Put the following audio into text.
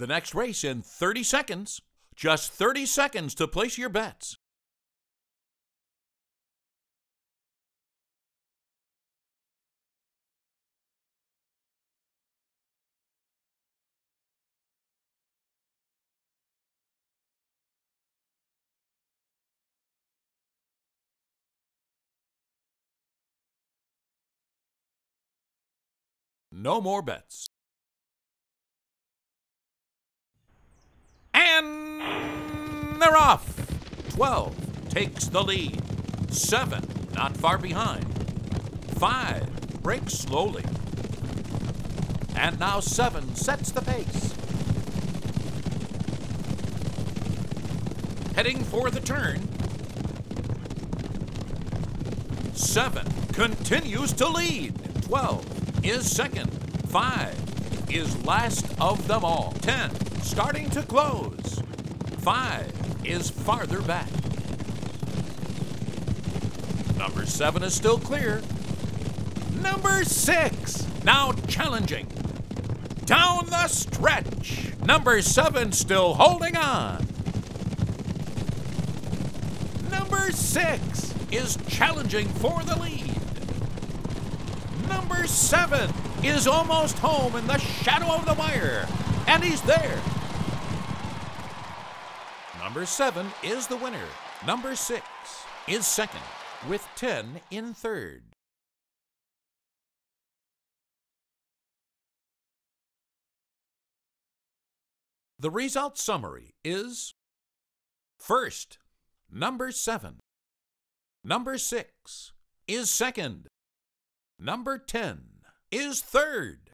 The next race in 30 seconds. Just 30 seconds to place your bets. No more bets. They're off. 12 takes the lead. 7 not far behind. 5 breaks slowly. And now 7 sets the pace. Heading for the turn. 7 continues to lead. 12 is second. 5 is last of them all. 10 starting to close. 5 is farther back. Number 7 is still clear. Number 6 now challenging. Down the stretch. Number 7 still holding on. Number 6 is challenging for the lead. Number 7 is almost home in the shadow of the wire, and he's there. Number 7 is the winner. Number 6 is second, with 10 in third. The result summary is first, number 7. Number 6 is second. Number 10 is third.